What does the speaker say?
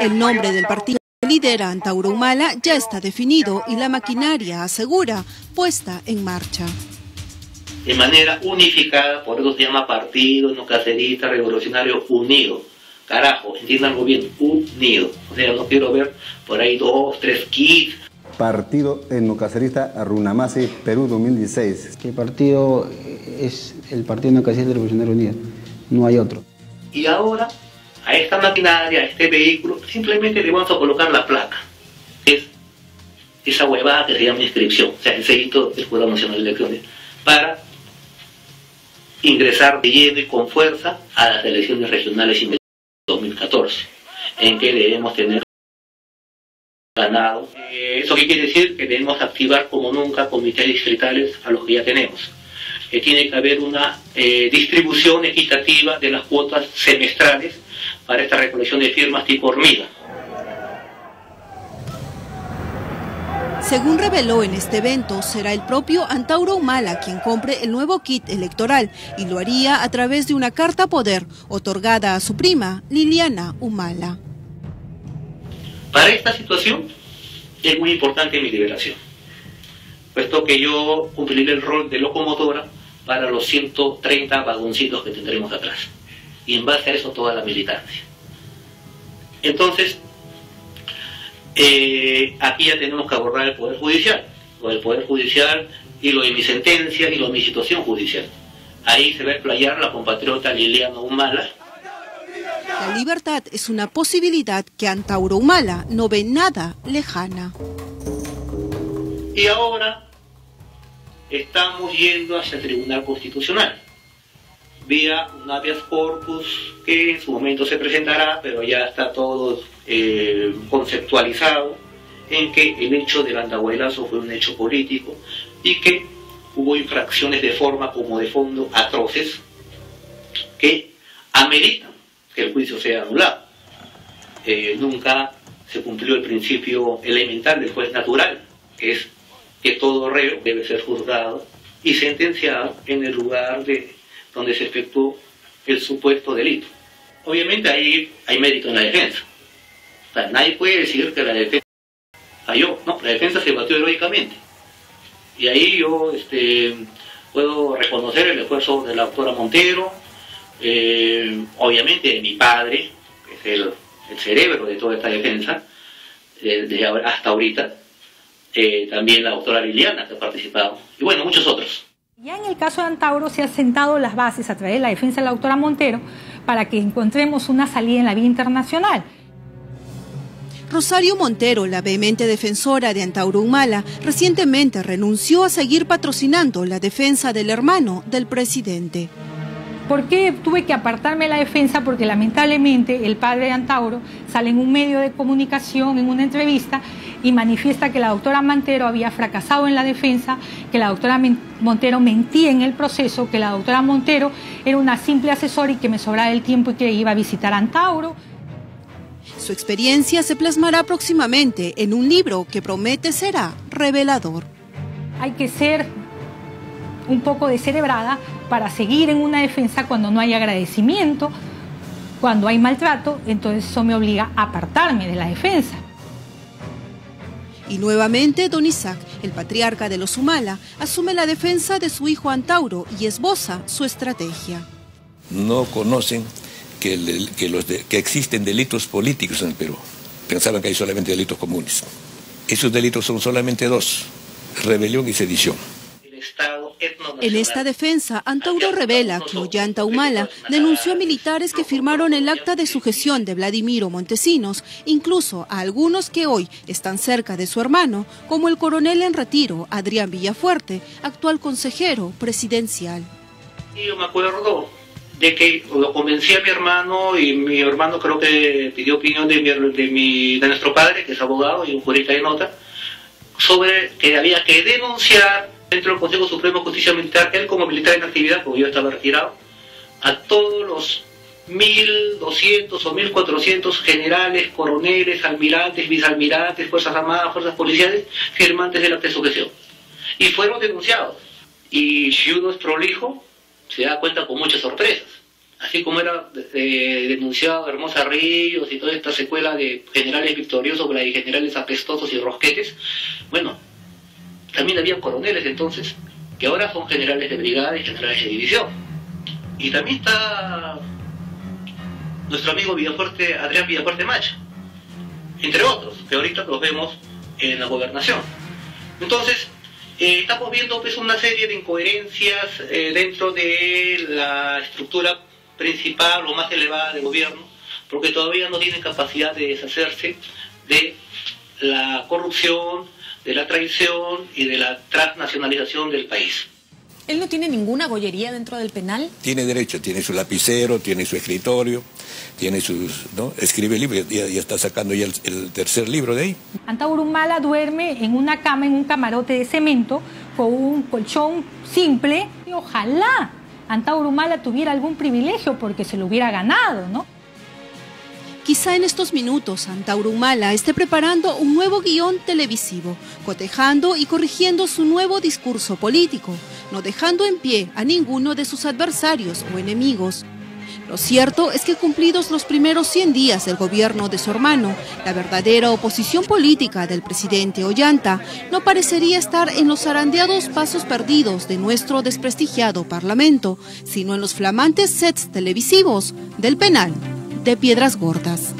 El nombre del partido que lidera Antauro Humala ya está definido y la maquinaria asegura puesta en marcha. De manera unificada, por eso se llama Partido No Cacerista Revolucionario Unido. Carajo, entiendan bien, unido. O sea, no quiero ver por ahí dos, tres kits. Partido Etnocacerista Arunamasi, Perú 2016. El partido es el Partido Etnocacerista Revolucionario Unido, no hay otro. Y ahora, a esta maquinaria, a este vehículo, simplemente le vamos a colocar la placa. Es esa huevada que se llama inscripción, o sea, el sellito del Jurado Nacional de Elecciones, para ingresar de lleno y con fuerza a las elecciones regionales y 2014, en que debemos tener ganado. Eh, ¿Eso qué quiere decir? Que debemos activar como nunca comités distritales a los que ya tenemos. Que tiene que haber una eh, distribución equitativa de las cuotas semestrales para esta recolección de firmas tipo hormiga. Según reveló en este evento, será el propio Antauro Humala quien compre el nuevo kit electoral y lo haría a través de una carta poder otorgada a su prima, Liliana Humala. Para esta situación es muy importante mi liberación, puesto que yo cumpliré el rol de locomotora para los 130 vagoncitos que tendremos atrás. Y en base a eso toda la militancia. Entonces, eh, aquí ya tenemos que abordar el Poder Judicial, lo del Poder Judicial y lo de mi sentencia y lo de mi situación judicial. Ahí se va a explayar la compatriota Liliana Humala. La libertad es una posibilidad que Antauro Humala no ve nada lejana. Y ahora estamos yendo hacia el Tribunal Constitucional vía un habeas corpus que en su momento se presentará, pero ya está todo eh, conceptualizado en que el hecho del andahuaylazo fue un hecho político y que hubo infracciones de forma como de fondo atroces que ameritan que el juicio sea anulado. Eh, nunca se cumplió el principio elemental del juez natural, que es que todo reo debe ser juzgado y sentenciado en el lugar de donde se efectuó el supuesto delito. Obviamente ahí hay mérito en la defensa. Nadie puede decir que la defensa falló. No, la defensa se batió heroicamente. Y ahí yo este, puedo reconocer el esfuerzo de la doctora Montero, eh, obviamente de mi padre, que es el, cerebro de toda esta defensa, desde hasta ahorita, eh, también la doctora Liliana que ha participado, y bueno, muchos otros. Ya en el caso de Antauro se han sentado las bases a través de la defensa de la doctora Montero para que encontremos una salida en la vía internacional. Rosario Montero, la vehemente defensora de Antauro Humala, recientemente renunció a seguir patrocinando la defensa del hermano del presidente. ¿Por qué tuve que apartarme de la defensa? Porque lamentablemente el padre de Antauro sale en un medio de comunicación, en una entrevista, y manifiesta que la doctora Montero había fracasado en la defensa, que la doctora Montero mentía en el proceso, que la doctora Montero era una simple asesora y que me sobraba el tiempo y que iba a visitar a Antauro. Su experiencia se plasmará próximamente en un libro que promete será revelador. Hay que ser un poco descerebrada para seguir en una defensa cuando no hay agradecimiento, cuando hay maltrato, entonces eso me obliga a apartarme de la defensa. Y nuevamente Don Isaac, el patriarca de los Humala, asume la defensa de su hijo Antauro y esboza su estrategia. No conocen que, los que existen delitos políticos en el Perú. Pensaban que hay solamente delitos comunes. Esos delitos son solamente dos, rebelión y sedición. En esta defensa, Antauro revela que Ollanta Humala denunció a militares que firmaron el acta de sujeción de Vladimiro Montesinos, incluso a algunos que hoy están cerca de su hermano, como el coronel en retiro Adrián Villafuerte, actual consejero presidencial. Yo me acuerdo de que lo convencí a mi hermano y mi hermano creo que pidió opinión de, de nuestro padre, que es abogado y un jurista de nota, sobre que había que denunciar dentro del Consejo Supremo de Justicia Militar, él como militar en actividad, porque yo estaba retirado, a todos los 1.200 o 1.400 generales, coroneles, almirantes, vicealmirantes, Fuerzas Armadas, Fuerzas Policiales, firmantes de la presujeción. Y fueron denunciados. Y si uno es prolijo, se da cuenta con muchas sorpresas. así como era eh, denunciado Hermosa Ríos y toda esta secuela de generales victoriosos y generales apestosos y rosquetes, bueno, también había coroneles entonces, que ahora son generales de brigada y generales de división. Y también está nuestro amigo Villafuerte, Adrián Villafuerte Macha, entre otros, que ahorita los vemos en la gobernación. Entonces, eh, estamos viendo pues una serie de incoherencias eh, dentro de la estructura principal o más elevada del gobierno, porque todavía no tienen capacidad de deshacerse de la corrupción, de la traición y de la transnacionalización del país. ¿Él no tiene ninguna bollería dentro del penal? Tiene derecho, tiene su lapicero, tiene su escritorio, tiene sus, ¿no? Escribe libros, ya, ya está sacando ya el, tercer libro de ahí. Antauro Humala duerme en una cama, en un camarote de cemento, con un colchón simple. Y ojalá Antauro Humala tuviera algún privilegio porque se lo hubiera ganado, ¿no? Quizá en estos minutos Antauro Humala esté preparando un nuevo guion televisivo, cotejando y corrigiendo su nuevo discurso político, no dejando en pie a ninguno de sus adversarios o enemigos. Lo cierto es que cumplidos los primeros 100 días del gobierno de su hermano, la verdadera oposición política del presidente Ollanta no parecería estar en los zarandeados pasos perdidos de nuestro desprestigiado parlamento, sino en los flamantes sets televisivos del penal de Piedras Gordas.